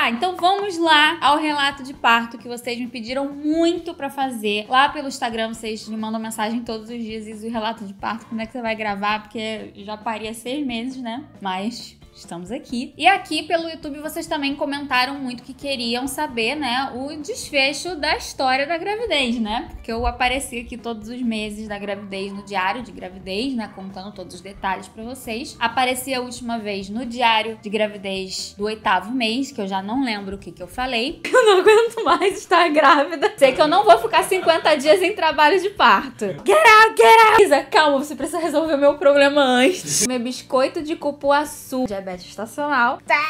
Tá, então vamos lá ao relato de parto que vocês me pediram muito pra fazer. Lá pelo Instagram vocês me mandam mensagem todos os dias e o relato de parto, como é que você vai gravar? Porque já paria seis meses, né? Mas estamos aqui. E aqui pelo YouTube vocês também comentaram muito que queriam saber, né, o desfecho da história da gravidez, né? Porque eu apareci aqui todos os meses da gravidez no diário de gravidez, né, contando todos os detalhes para vocês. Apareci a última vez no diário de gravidez do oitavo mês, que eu já não lembro o que que eu falei. Eu não aguento mais estar grávida. Sei que eu não vou ficar 50 dias em trabalho de parto. Get out, get out! Isa, calma, você precisa resolver meu problema antes. Meu biscoito de cupuaçu, diabetes estacional. Tá.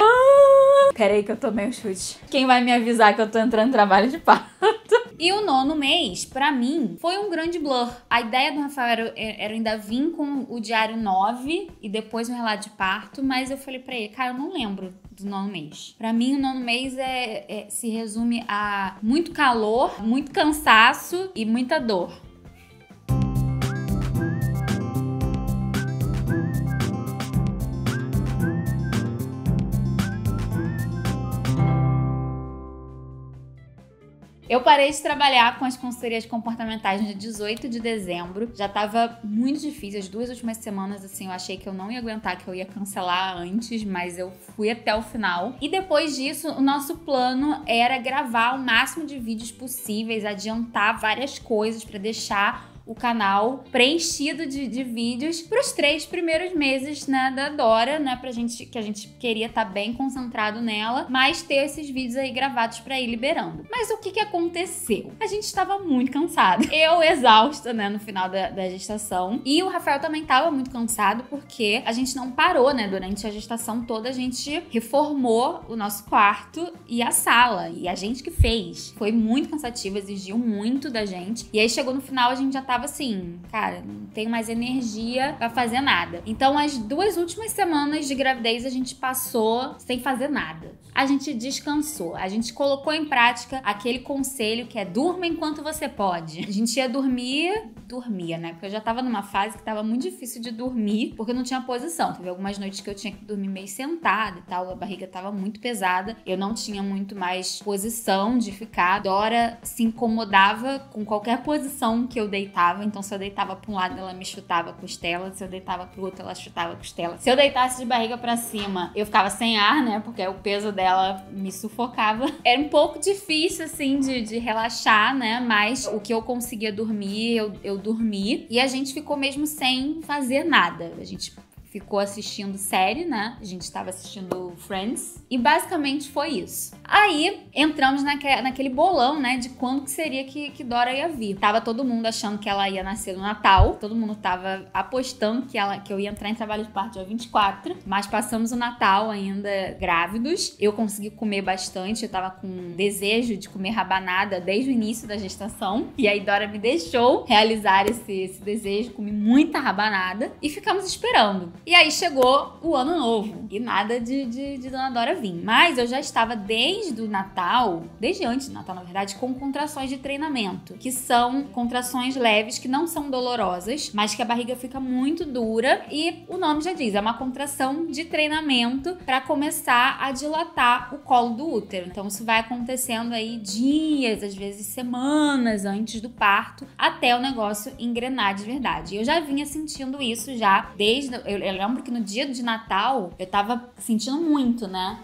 Ah, peraí que eu tomei um chute. Quem vai me avisar que eu tô entrando em trabalho de parto? E o nono mês, pra mim, foi um grande blur. A ideia do Rafael era, era ainda vir com o diário 9 e depois um relato de parto, mas eu falei pra ele, cara, eu não lembro do nono mês. Pra mim, o nono mês é, é se resume a muito calor, muito cansaço e muita dor. Eu parei de trabalhar com as consultorias comportamentais no dia 18 de dezembro. Já tava muito difícil. As duas últimas semanas, assim, eu achei que eu não ia aguentar, que eu ia cancelar antes, mas eu fui até o final. E depois disso, o nosso plano era gravar o máximo de vídeos possíveis, adiantar várias coisas para deixar o canal preenchido de, de vídeos para os três primeiros meses, né, da Dora, né, pra gente, que a gente queria estar tá bem concentrado nela, mas ter esses vídeos aí gravados para ir liberando. Mas o que que aconteceu? A gente estava muito cansado. Eu exausta, né, no final da, da gestação. E o Rafael também estava muito cansado porque a gente não parou, né, durante a gestação toda, a gente reformou o nosso quarto e a sala. E a gente que fez. Foi muito cansativo, exigiu muito da gente. E aí chegou no final, a gente já tava tava assim, cara, não tenho mais energia para fazer nada. Então, as duas últimas semanas de gravidez a gente passou sem fazer nada. A gente descansou, a gente colocou em prática aquele conselho que é durma enquanto você pode. A gente ia dormir, dormia, né? Porque eu já tava numa fase que tava muito difícil de dormir, porque não tinha posição. Teve algumas noites que eu tinha que dormir meio sentada e tal, a barriga tava muito pesada, eu não tinha muito mais posição de ficar. Dora se incomodava com qualquer posição que eu deitava Então, se eu deitava pra um lado, ela me chutava a costela. Se eu deitava pro outro, ela chutava a costela. Se eu deitasse de barriga para cima, eu ficava sem ar, né? Porque o peso dela me sufocava. Era um pouco difícil, assim, de, de relaxar, né? Mas o que eu conseguia dormir, eu, eu dormi. E a gente ficou mesmo sem fazer nada. A gente ficou assistindo série, né? A gente estava assistindo Friends. E basicamente foi isso. Aí entramos naque, naquele bolão, né? De quando que seria que, que Dora ia vir. Tava todo mundo achando que ela ia nascer no Natal. Todo mundo tava apostando que, ela, que eu ia entrar em trabalho de parto dia 24. Mas passamos o Natal ainda grávidos. Eu consegui comer bastante. Eu tava com desejo de comer rabanada desde o início da gestação. E aí Dora me deixou realizar esse, esse desejo. Comi muita rabanada. E ficamos esperando. E aí chegou o ano novo e nada de, de, de Dona Dora vir. Mas eu já estava desde o Natal, desde antes do Natal, na verdade, com contrações de treinamento, que são contrações leves, que não são dolorosas, mas que a barriga fica muito dura. E o nome já diz, é uma contração de treinamento para começar a dilatar o colo do útero. Então isso vai acontecendo aí dias, às vezes semanas antes do parto, até o negócio engrenar de verdade. Eu já vinha sentindo isso já desde. Eu, eu lembro que no dia de Natal eu tava sentindo muito, né?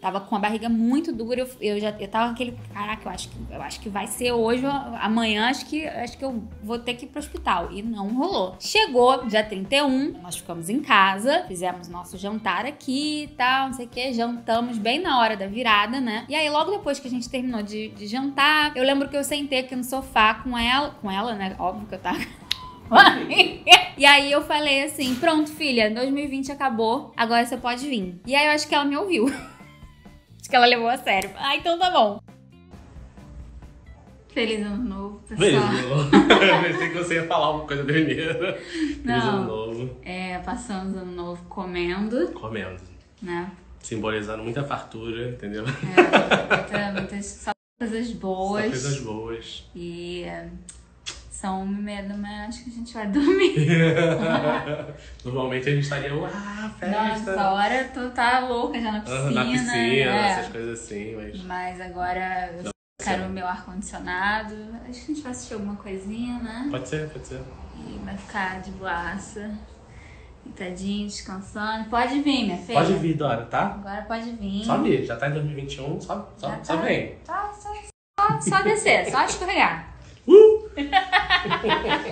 Tava com a barriga muito dura, eu, eu já eu tava aquele, caraca, eu acho que eu acho que vai ser hoje, amanhã acho que acho que eu vou ter que ir pro hospital e não rolou. Chegou dia 31, nós ficamos em casa, fizemos nosso jantar aqui e tal, não sei o que, jantamos bem na hora da virada, né? E aí logo depois que a gente terminou de, de jantar, eu lembro que eu sentei aqui no sofá com ela, com ela, né? Óbvio que eu tava e aí eu falei assim: pronto, filha, 2020 acabou, agora você pode vir. E aí eu acho que ela me ouviu. acho que ela levou a sério. Ah, então tá bom. Feliz ano novo, pessoal. Feliz ano novo. Pensei que você ia falar alguma coisa primeiro. Feliz Não, ano novo. É, passamos ano novo comendo. Comendo. Né? Simbolizando muita fartura, entendeu? É, muita, muitas só coisas boas. Só coisas boas. E São uma e meia da manhã, acho que a gente vai dormir. Normalmente a gente estaria, ah, festa. Nossa, hora tu tá louca já na piscina. na piscina, é. essas coisas assim, mas. Mas agora eu quero o meu ar-condicionado. Acho que a gente vai assistir alguma coisinha, né? Pode ser, pode ser. E vai ficar de boaça. Deitadinho, descansando. Pode vir, minha filha. Pode vir, Dora, tá? Agora pode vir. Só vir, já tá em 2021, só, só, Já só tá. vem. Só, só, só, só descer, só escorregar. Uh!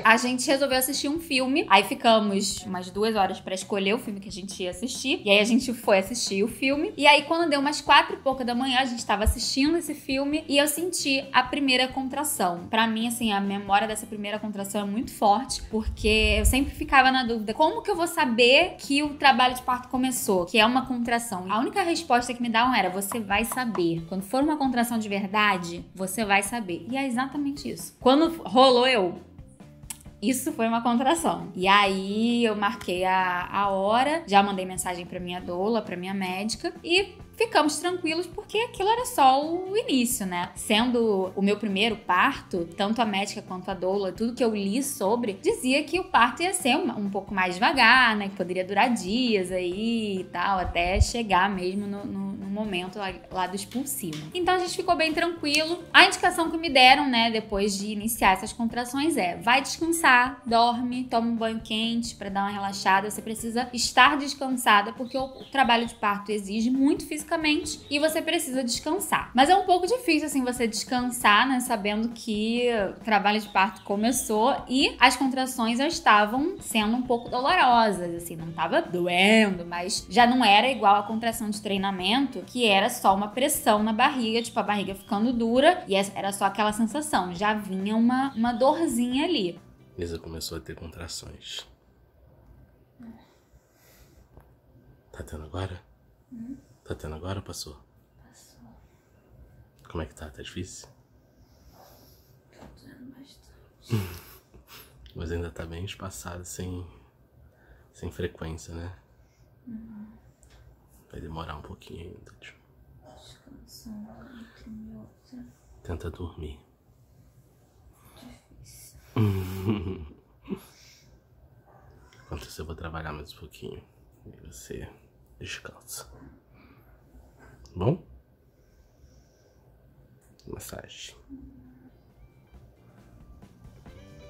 A gente resolveu assistir um filme. Aí ficamos umas duas horas pra escolher o filme que a gente ia assistir. E aí a gente foi assistir o filme. E aí, quando deu umas quatro e pouca da manhã, a gente tava assistindo esse filme e eu senti a primeira contração. Pra mim, assim, a memória dessa primeira contração é muito forte, porque eu sempre ficava na dúvida: como que eu vou saber que o trabalho de parto começou? Que é uma contração. A única resposta que me davam era: você vai saber. Quando for uma contração de verdade, você vai saber. E é exatamente isso. Quando rolou eu, isso foi uma contração. E aí eu marquei a, a hora, já mandei mensagem pra minha doula, pra minha médica e ficamos tranquilos porque aquilo era só o início, né? Sendo o meu primeiro parto, tanto a médica quanto a doula, tudo que eu li sobre, dizia que o parto ia ser um, um pouco mais devagar, né? Que poderia durar dias aí e tal, até chegar mesmo no- no momento lá, do expulsivo. Então a gente ficou bem tranquilo. A indicação que me deram, né, depois de iniciar essas contrações é: vai descansar, dorme, toma um banho quente pra dar uma relaxada. Você precisa estar descansada porque o trabalho de parto exige muito fisicamente e você precisa descansar. Mas é um pouco difícil assim você descansar, né, sabendo que o trabalho de parto começou e as contrações já estavam sendo um pouco dolorosas, assim, não tava doendo, mas já não era igual a contração de treinamento, que era só uma pressão na barriga, tipo a barriga ficando dura e essa- era só aquela sensação, já vinha uma, uma dorzinha ali. Lisa começou a ter contrações. Tá tendo agora? Tá tendo agora ou passou? Passou, Como é que tá? Tá difícil? tá doendo bastante. Mas ainda tá bem espaçado, sem, sem frequência, né? Vai demorar um pouquinho ainda. outra. Tenta dormir. Difícil. Enquanto isso, eu vou trabalhar mais um pouquinho. E você descansa. Bom? Massagem.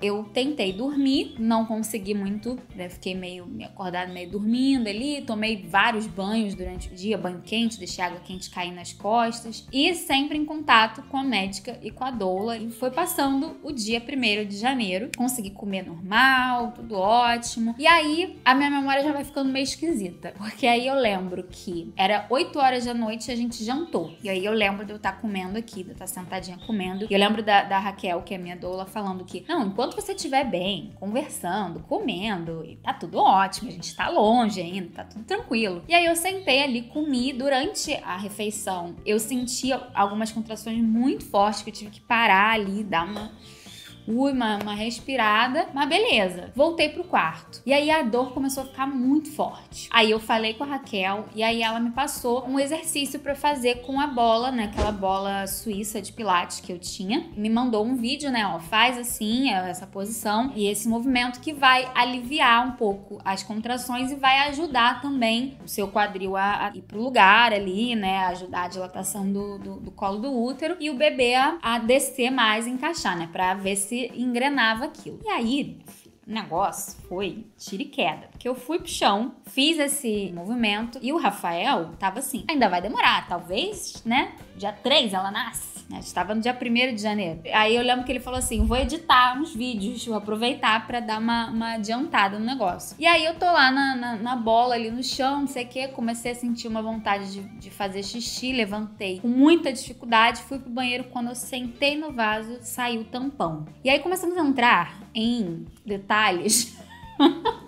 Eu tentei dormir, não consegui muito, né? fiquei meio, meio acordada, meio dormindo ali. Tomei vários banhos durante o dia, banho quente, deixei água quente cair nas costas. E sempre em contato com a médica e com a doula. E foi passando o dia 1 de janeiro. Consegui comer normal, tudo ótimo. E aí a minha memória já vai ficando meio esquisita. Porque aí eu lembro que era 8 horas da noite e a gente jantou. E aí eu lembro de eu estar comendo aqui, de eu estar sentadinha comendo. E eu lembro da, da Raquel, que é minha doula, falando que, não, enquanto você estiver bem, conversando, comendo, e tá tudo ótimo, a gente tá longe ainda, tá tudo tranquilo. E aí eu sentei ali, comi. Durante a refeição, eu sentia algumas contrações muito fortes que eu tive que parar ali, dar uma Ui, uma, uma respirada, mas beleza. Voltei pro quarto. E aí a dor começou a ficar muito forte. Aí eu falei com a Raquel e aí ela me passou um exercício pra fazer com a bola, né? Aquela bola suíça de pilates que eu tinha. Me mandou um vídeo, né? Ó, faz assim, essa posição e esse movimento que vai aliviar um pouco as contrações e vai ajudar também o seu quadril a, a ir pro lugar ali, né? Ajudar a dilatação do, do, do colo do útero e o bebê a, a descer mais, encaixar, né? Pra ver se engrenava aquilo. E aí, o negócio foi tiro e queda. Porque eu fui pro chão, fiz esse movimento e o Rafael tava assim: ainda vai demorar, talvez, né? Dia 3 ela nasce. A gente tava no dia 1 de janeiro. Aí eu lembro que ele falou assim: vou editar uns vídeos, vou aproveitar pra dar uma, uma adiantada no negócio. E aí eu tô lá na, na, na bola ali no chão, não sei o que, comecei a sentir uma vontade de, de fazer xixi, levantei com muita dificuldade, fui pro banheiro. Quando eu sentei no vaso, saiu o tampão. E aí começamos a entrar em detalhes detalhes.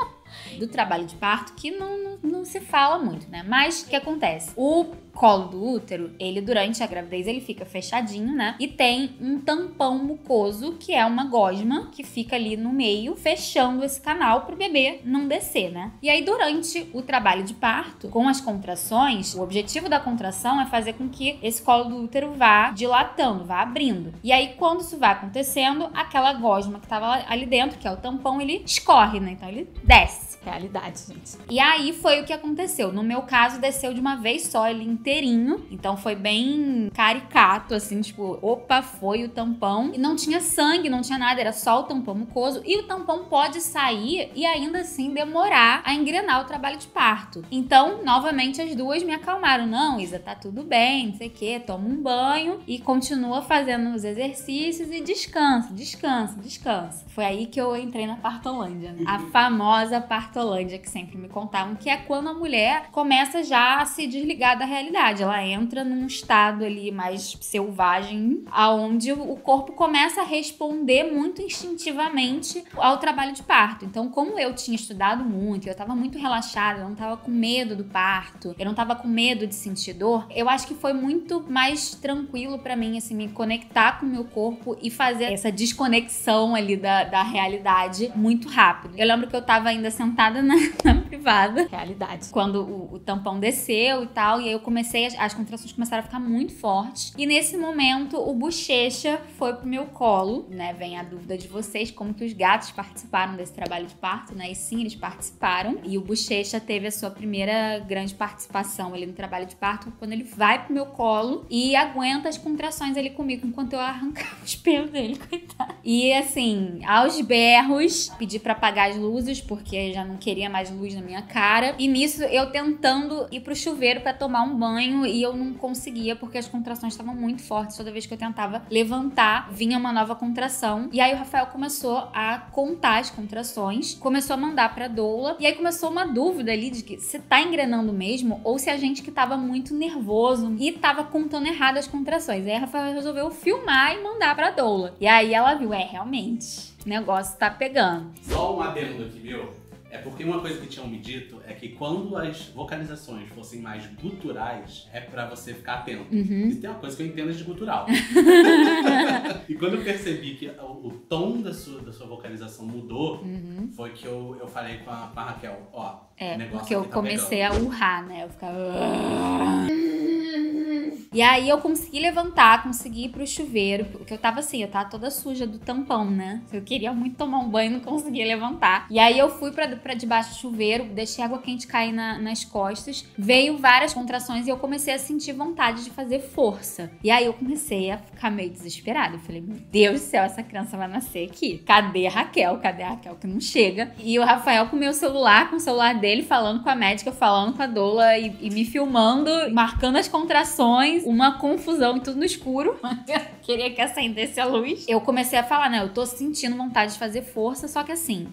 do trabalho de parto que não, não, não se fala muito, né? Mas o que acontece? O colo do útero, ele durante a gravidez ele fica fechadinho, né? E tem um tampão mucoso, que é uma gosma que fica ali no meio, fechando esse canal pro bebê não descer, né? E aí durante o trabalho de parto, com as contrações, o objetivo da contração é fazer com que esse colo do útero vá dilatando, vá abrindo. E aí quando isso vai acontecendo, aquela gosma que tava ali dentro, que é o tampão, ele escorre, né? Então ele desce. Realidade, gente. E aí foi o que aconteceu. No meu caso, desceu de uma vez só, ele inteirinho. Então foi bem caricato, assim, tipo, opa, foi o tampão. E não tinha sangue, não tinha nada, era só o tampão mucoso. E o tampão pode sair e ainda assim demorar a engrenar o trabalho de parto. Então, novamente, as duas me acalmaram. Não, Isa, tá tudo bem, não sei o quê, toma um banho e continua fazendo os exercícios e descansa, descansa, descansa. Foi aí que eu entrei na partolândia, né? A famosa partolândia Que sempre me contavam, que é quando a mulher começa já a se desligar da realidade. Ela entra num estado ali mais selvagem, aonde o corpo começa a responder muito instintivamente ao trabalho de parto. Então, como eu tinha estudado muito, eu estava muito relaxada, eu não estava com medo do parto, eu não estava com medo de sentir dor, eu acho que foi muito mais tranquilo para mim, assim, me conectar com o meu corpo e fazer essa desconexão ali da, da realidade muito rápido. Eu lembro que eu estava ainda sentada sentada na, na privada. Realidade. Quando o, o, tampão desceu e tal, e aí eu comecei, as, as, contrações começaram a ficar muito fortes. E nesse momento, o bochecha foi pro meu colo, né? Vem a dúvida de vocês, como que os gatos participaram desse trabalho de parto, né? E sim, eles participaram. E o bochecha teve a sua primeira grande participação ali no trabalho de parto, quando ele vai pro meu colo e aguenta as contrações ali comigo, enquanto eu arrancava os pelos dele, coitado. E assim, aos berros, pedi para apagar as luzes, porque já não não queria mais luz na minha cara. E nisso eu tentando ir pro chuveiro para tomar um banho e eu não conseguia porque as contrações estavam muito fortes. Toda vez que eu tentava levantar, vinha uma nova contração. E aí o Rafael começou a contar as contrações, começou a mandar pra doula. E aí começou uma dúvida ali de que se tá engrenando mesmo ou se a gente que tava muito nervoso e tava contando errado as contrações. Aí a Rafael resolveu filmar e mandar pra doula. E aí ela viu, é, realmente, o negócio tá pegando. Só um adendo aqui, viu? É porque uma coisa que tinham me dito é que quando as vocalizações fossem mais guturais, é para você ficar atento. Uhum. E tem uma coisa que eu entendo de gutural. e quando eu percebi que o, o, tom da sua, da sua vocalização mudou, uhum. foi que eu, eu falei com a, com a Raquel, ó, é, porque eu tá comecei pegando. a urrar, né? Eu ficava... E aí eu consegui levantar, consegui ir pro chuveiro, porque eu tava assim, eu tava toda suja do tampão, né? Eu queria muito tomar um banho, não conseguia levantar. E aí eu fui pra debaixo do chuveiro, deixei água quente cair na, nas costas, veio várias contrações e eu comecei a sentir vontade de fazer força. E aí eu comecei a ficar meio desesperada. Eu falei, meu Deus do céu, essa criança vai nascer aqui. Cadê a Raquel? Cadê a Raquel que não chega? E o Rafael com o meu celular, com o celular dele, falando com a médica, falando com a doula e, e me filmando, marcando as contrações uma confusão, tudo no escuro. Queria que acendesse a luz. Eu comecei a falar, né? Eu tô sentindo vontade de fazer força, só que assim,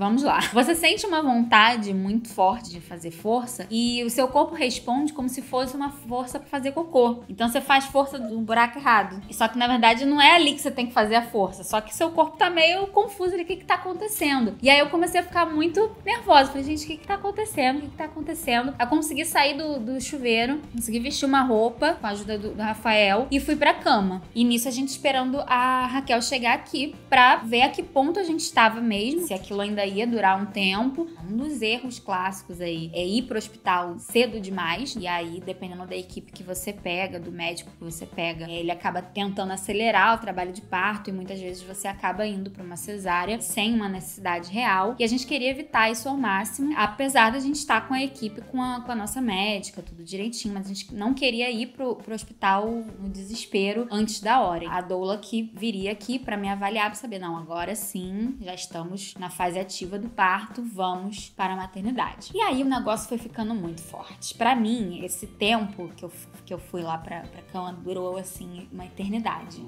Vamos lá. Você sente uma vontade muito forte de fazer força e o seu corpo responde como se fosse uma força para fazer cocô. Então você faz força do buraco errado. Só que na verdade não é ali que você tem que fazer a força. Só que seu corpo tá meio confuso ali. O que que tá acontecendo? E aí eu comecei a ficar muito nervosa. Falei, gente, o que que tá acontecendo? O que que tá acontecendo? Eu consegui sair do, do chuveiro, consegui vestir uma roupa com a ajuda do, do Rafael e fui pra cama. E nisso a gente esperando a Raquel chegar aqui pra ver a que ponto a gente estava mesmo. Se aquilo ainda ia durar um tempo. Um dos erros clássicos aí é ir pro hospital cedo demais. E aí, dependendo da equipe que você pega, do médico que você pega, ele acaba tentando acelerar o trabalho de parto e muitas vezes você acaba indo para uma cesárea sem uma necessidade real. E a gente queria evitar isso ao máximo, apesar da gente estar com a equipe, com a, com a nossa médica, tudo direitinho, mas a gente não queria ir pro, pro hospital no desespero antes da hora. A doula que viria aqui para me avaliar, para saber, não, agora sim, já estamos na fase ativa do parto, vamos para a maternidade. E aí o negócio foi ficando muito forte. Para mim, esse tempo que eu, que eu fui lá pra, pra cama durou assim uma eternidade.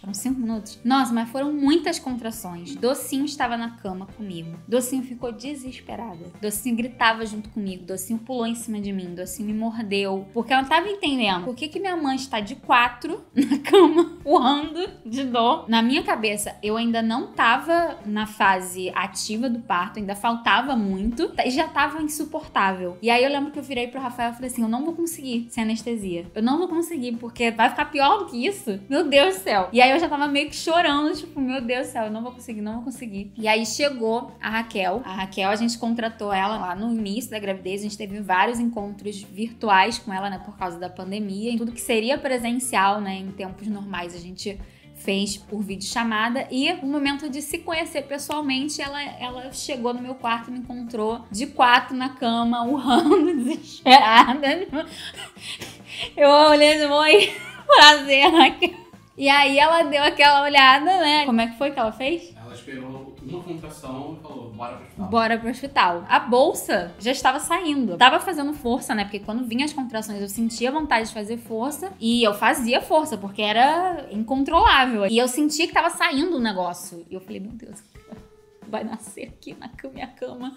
Foram cinco minutos. Nossa, mas foram muitas contrações. Docinho estava na cama comigo. Docinho ficou desesperada. Docinho gritava junto comigo. Docinho pulou em cima de mim. Docinho me mordeu. Porque ela não tava entendendo por que, que minha mãe está de quatro na cama, urrando de dor. Na minha cabeça, eu ainda não tava na fase ativa tentativa do parto, ainda faltava muito, e já tava insuportável. E aí eu lembro que eu virei pro Rafael e falei assim: eu não vou conseguir sem anestesia. Eu não vou conseguir, porque vai ficar pior do que isso. Meu Deus do céu. E aí eu já tava meio que chorando, tipo, meu Deus do céu, eu não vou conseguir, não vou conseguir. E aí chegou a Raquel. A Raquel, a gente contratou ela lá no início da gravidez, a gente teve vários encontros virtuais com ela, né, por causa da pandemia. E tudo que seria presencial, né, em tempos normais, a gente fez por videochamada e o momento de se conhecer pessoalmente, ela, ela chegou no meu quarto e me encontrou de quatro na cama, urrando, desesperada. Eu olhei de oi, prazer, Raquel. E aí ela deu aquela olhada, né? Como é que foi que ela fez? Ela esperou uma contração e falou, bora pro hospital. Bora pro hospital. A bolsa já estava saindo. Tava fazendo força, né? Porque quando vinha as contrações eu sentia vontade de fazer força. E eu fazia força, porque era incontrolável. E eu sentia que tava saindo o negócio. E eu falei, meu Deus, vai nascer aqui na minha cama.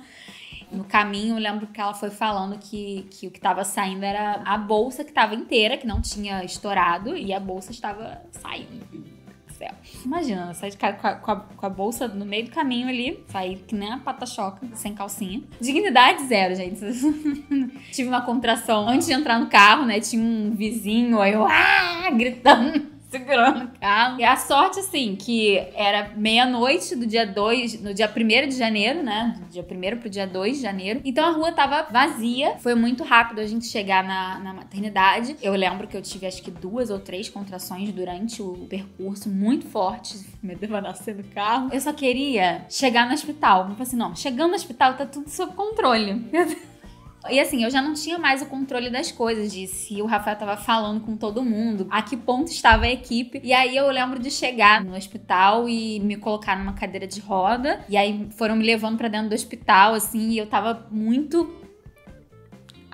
No caminho, eu lembro que ela foi falando que, que o que estava saindo era a bolsa que estava inteira, que não tinha estourado, e a bolsa estava saindo. Céu. Imagina, sair de casa com a, com, a, bolsa no meio do caminho ali, sair que nem a pata-choca, sem calcinha. Dignidade zero, gente. Tive uma contração antes de entrar no carro, né? Tinha um vizinho, aí eu, ah, gritando segurando o carro. E a sorte, assim, que era meia-noite do dia 2, no dia 1 de janeiro, né? Do dia 1 pro dia 2 de janeiro. Então a rua tava vazia. Foi muito rápido a gente chegar na, na maternidade. Eu lembro que eu tive acho que duas ou três contrações durante o percurso, muito fortes. Me deu nascer no carro. Eu só queria chegar no hospital. Eu falei assim: não, chegando no hospital tá tudo sob controle. Meu Deus. E assim, eu já não tinha mais o controle das coisas, de se o Rafael tava falando com todo mundo, a que ponto estava a equipe. E aí eu lembro de chegar no hospital e me colocar numa cadeira de roda. E aí foram me levando para dentro do hospital, assim, e eu tava muito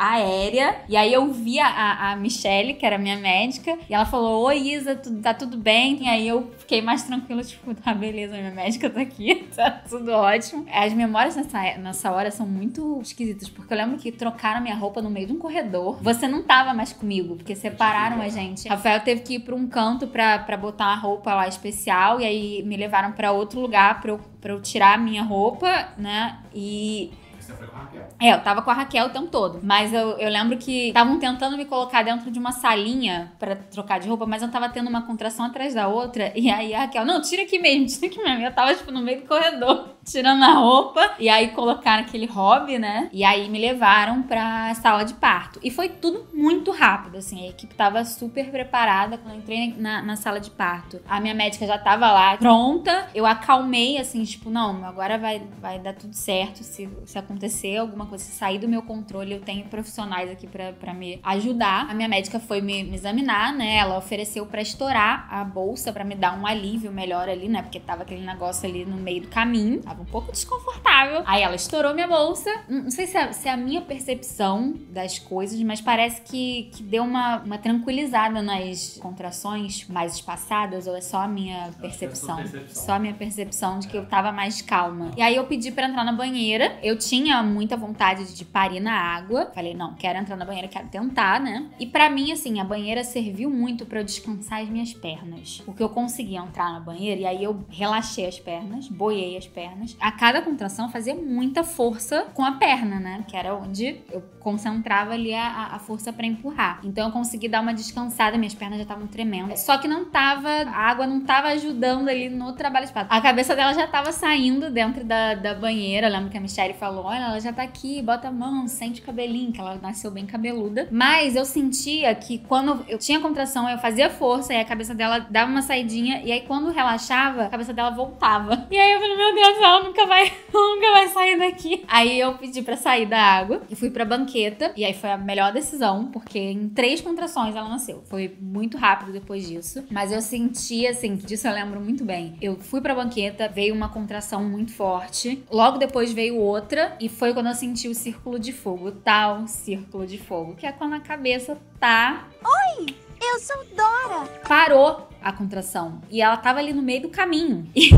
aérea. E aí eu vi a, a Michelle, que era minha médica, e ela falou: Oi, Isa, tá tudo bem? E aí eu fiquei mais tranquila, tipo, tá, beleza, minha médica tá aqui, tá tudo ótimo. As memórias nessa, nessa hora são muito esquisitas, porque eu lembro que trocaram minha roupa no meio de um corredor. Você não tava mais comigo, porque separaram a gente. Rafael teve que ir pra um canto pra, pra botar uma roupa lá especial, e aí me levaram para outro lugar pra eu, pra eu tirar a minha roupa, né? E você foi com a Raquel? É, eu tava com a Raquel o tempo todo. Mas eu, eu lembro que estavam tentando me colocar dentro de uma salinha para trocar de roupa, mas eu tava tendo uma contração atrás da outra. E aí a Raquel, não, tira aqui mesmo, tira aqui mesmo. Eu tava, tipo, no meio do corredor, tirando a roupa. E aí colocaram aquele hobby, né? E aí me levaram pra sala de parto. E foi tudo muito rápido, assim. A equipe tava super preparada quando eu entrei na, na sala de parto. A minha médica já tava lá, pronta. Eu acalmei, assim, tipo, não, agora vai, vai dar tudo certo se, se acontecer acontecer alguma coisa, se sair do meu controle, eu tenho profissionais aqui para me ajudar. A minha médica foi me, me examinar, né? Ela ofereceu para estourar a bolsa para me dar um alívio melhor ali, né? Porque tava aquele negócio ali no meio do caminho, tava um pouco desconfortável. Aí ela estourou minha bolsa. Não sei se é, se é a minha percepção das coisas, mas parece que, que deu uma, uma tranquilizada nas contrações mais espaçadas, ou é só a minha é percepção? percepção? Só a minha percepção de que eu tava mais calma. E aí eu pedi para entrar na banheira. Eu tinha tinha muita vontade de parir na água. Falei, não, quero entrar na banheira, quero tentar, né? E para mim, assim, a banheira serviu muito para eu descansar as minhas pernas. Porque eu consegui entrar na banheira e aí eu relaxei as pernas, boiei as pernas. A cada contração fazia muita força com a perna, né? Que era onde eu concentrava ali a, a força para empurrar. Então eu consegui dar uma descansada, minhas pernas já estavam tremendo. Só que não tava, a água não tava ajudando ali no trabalho de parto. A cabeça dela já tava saindo dentro da, da banheira. Eu lembro que a Michelle falou: olha, ela já tá aqui, bota a mão, sente o cabelinho, que ela nasceu bem cabeluda. Mas eu sentia que quando eu tinha contração, eu fazia força e a cabeça dela dava uma saidinha. E aí quando relaxava, a cabeça dela voltava. E aí eu falei, meu Deus, ela nunca vai, nunca vai sair daqui. Aí eu pedi para sair da água e fui pra banqueta. E aí foi a melhor decisão, porque em três contrações ela nasceu. Foi muito rápido depois disso. Mas eu senti, assim, disso eu lembro muito bem. Eu fui pra banqueta, veio uma contração muito forte. Logo depois veio outra e foi quando eu senti o círculo de fogo, o tal círculo de fogo, que é quando a cabeça tá. Oi, eu sou Dora! Parou a contração. E ela tava ali no meio do caminho. E,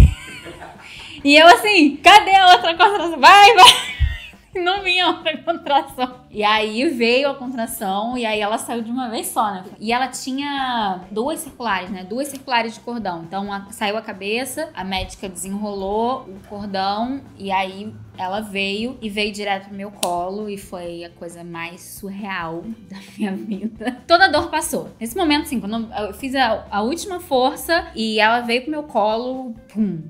e eu assim, cadê a outra contração? Vai, vai! Não vinha outra contração. E aí veio a contração e aí ela saiu de uma vez só, né? E ela tinha duas circulares, né? Duas circulares de cordão. Então a, saiu a cabeça, a médica desenrolou o cordão e aí ela veio e veio direto pro meu colo e foi a coisa mais surreal da minha vida. Toda a dor passou. Nesse momento, assim, quando eu fiz a, a última força e ela veio pro meu colo, pum,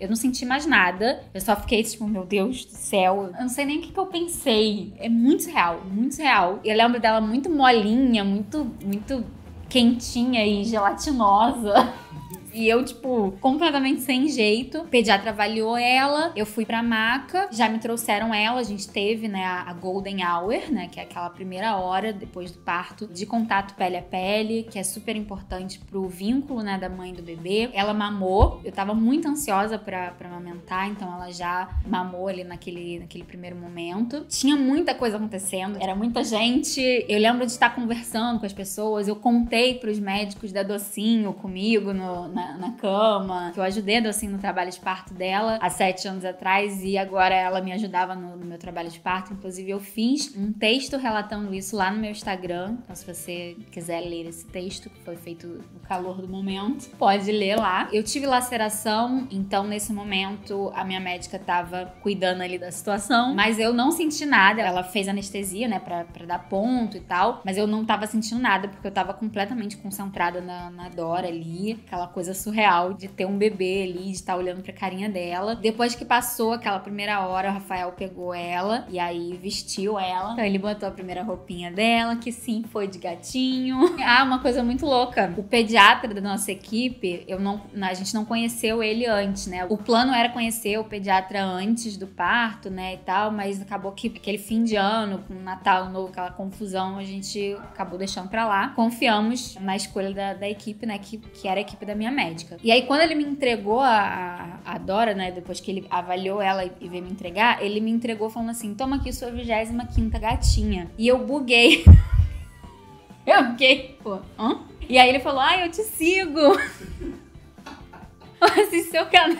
eu não senti mais nada. Eu só fiquei tipo, meu Deus do céu. Eu não sei nem o que, que eu pensei. É muito real, muito real. E eu lembro dela muito molinha, muito, muito quentinha e gelatinosa. E eu, tipo, completamente sem jeito. O pediatra avaliou ela, eu fui pra maca, já me trouxeram ela, a gente teve, né, a Golden Hour, né, que é aquela primeira hora depois do parto de contato pele a pele, que é super importante pro vínculo, né, da mãe e do bebê. Ela mamou, eu tava muito ansiosa pra, pra amamentar, então ela já mamou ali naquele, naquele primeiro momento. Tinha muita coisa acontecendo, era muita gente. Eu lembro de estar conversando com as pessoas, eu contei pros médicos da docinho comigo no, na na, na cama, que eu ajudei a Docinho no trabalho de parto dela há sete anos atrás e agora ela me ajudava no, no meu trabalho de parto. Inclusive, eu fiz um texto relatando isso lá no meu Instagram. Então, se você quiser ler esse texto, que foi feito no calor do momento, pode ler lá. Eu tive laceração, então nesse momento a minha médica tava cuidando ali da situação, mas eu não senti nada. Ela fez anestesia, né, pra, pra dar ponto e tal, mas eu não tava sentindo nada porque eu tava completamente concentrada na, na Dora ali, aquela coisa coisa surreal de ter um bebê ali, de estar olhando pra carinha dela. Depois que passou aquela primeira hora, o Rafael pegou ela e aí vestiu ela. Então ele botou a primeira roupinha dela, que sim, foi de gatinho. Ah, uma coisa muito louca. O pediatra da nossa equipe, eu não, a gente não conheceu ele antes, né? O plano era conhecer o pediatra antes do parto, né, e tal, mas acabou que aquele fim de ano, com Natal novo, aquela confusão, a gente acabou deixando pra lá. Confiamos na escolha da, da equipe, né, que, que era a equipe da minha médica. E aí, quando ele me entregou a, a, Dora, né? Depois que ele avaliou ela e, veio me entregar, ele me entregou falando assim: toma aqui sua 25 gatinha. E eu buguei. eu fiquei, pô, hã? E aí ele falou: ai, eu te sigo. Esse seu canal.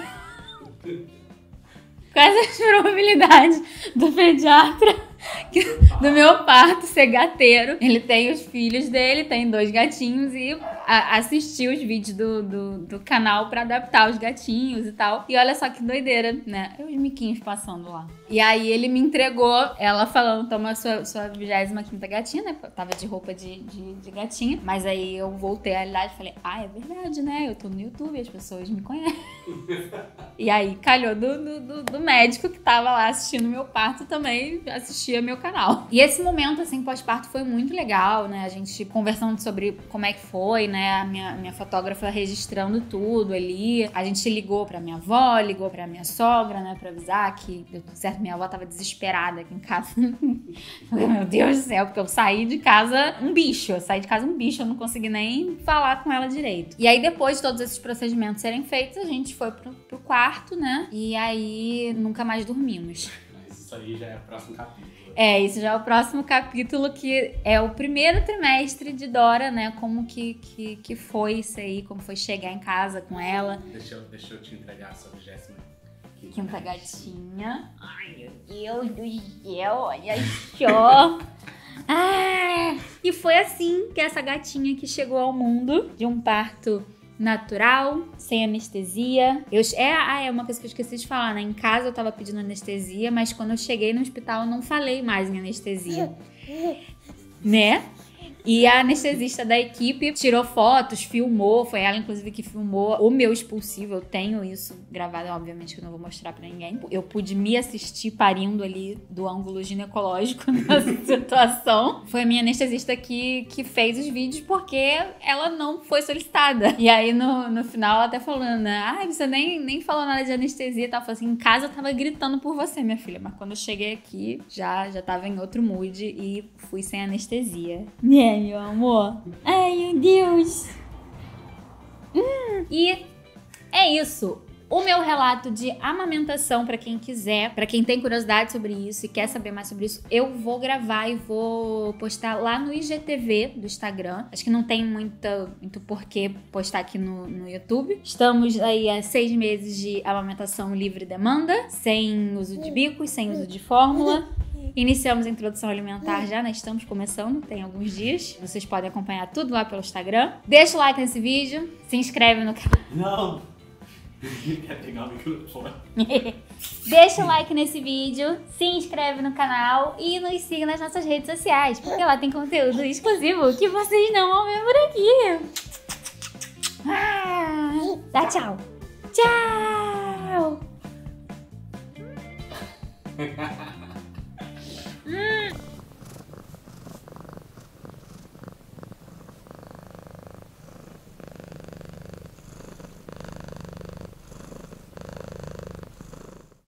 Quais as probabilidades do pediatra do meu parto ser gateiro. Ele tem os filhos dele, tem dois gatinhos e a, assistiu os vídeos do, do, do canal para adaptar os gatinhos e tal. E olha só que doideira, né? Os miquinhos passando lá. E aí ele me entregou, ela falando, toma sua, sua 25 gatinha, né? Eu tava de roupa de, de, de, gatinha. Mas aí eu voltei à realidade e falei, ah, é verdade, né? Eu tô no YouTube, as pessoas me conhecem. e aí calhou do, do, do médico que tava lá assistindo meu parto também, assistir assistia meu canal. E esse momento, assim, pós-parto foi muito legal, né? A gente conversando sobre como é que foi, né? A minha, minha fotógrafa registrando tudo ali. A gente ligou pra minha avó, ligou pra minha sogra, né? Pra avisar que deu tudo certo. Minha avó tava desesperada aqui em casa. meu Deus do céu, porque eu saí de casa um bicho. Eu saí de casa um bicho, eu não consegui nem falar com ela direito. E aí, depois de todos esses procedimentos serem feitos, a gente foi pro, pro quarto, né? E aí nunca mais dormimos. Mas isso aí já é o próximo capítulo. É, isso já é o próximo capítulo, que é o primeiro trimestre de Dora, né? Como que, que, que foi isso aí, como foi chegar em casa com ela. Deixa eu, deixa eu te entregar a sua vigésima quinta gatinha. Ai, meu Deus do céu, olha só. ah, e foi assim que essa gatinha que chegou ao mundo de um parto natural, sem anestesia. Eu, é, ah, é uma coisa que eu esqueci de falar, né? Em casa eu tava pedindo anestesia, mas quando eu cheguei no hospital eu não falei mais em anestesia. né? E a anestesista da equipe tirou fotos, filmou, foi ela inclusive que filmou o meu expulsivo. Eu tenho isso gravado, obviamente que eu não vou mostrar para ninguém. Eu pude me assistir parindo ali do ângulo ginecológico nessa situação. Foi a minha anestesista que, que fez os vídeos porque ela não foi solicitada. E aí no, no final ela até falando, né? Ah, você nem, nem falou nada de anestesia e tal. Falei assim, em casa eu tava gritando por você, minha filha. Mas quando eu cheguei aqui, já, já tava em outro mood e fui sem anestesia. Yeah meu amor. Ai, meu Deus. Hum, e é isso. O meu relato de amamentação, para quem quiser, para quem tem curiosidade sobre isso e quer saber mais sobre isso, eu vou gravar e vou postar lá no IGTV do Instagram. Acho que não tem muita, muito porquê postar aqui no, no YouTube. Estamos aí há seis meses de amamentação livre demanda, sem uso de bicos, sem uso de fórmula. Iniciamos a introdução alimentar já, né? Estamos começando, tem alguns dias. Vocês podem acompanhar tudo lá pelo Instagram. Deixa o like nesse vídeo, se inscreve no canal. Não! Quer pegar o microfone? Deixa o like nesse vídeo, se inscreve no canal e nos siga nas nossas redes sociais, porque lá tem conteúdo exclusivo que vocês não vão ver por aqui. Ah, dá tchau. Tchau. Mm.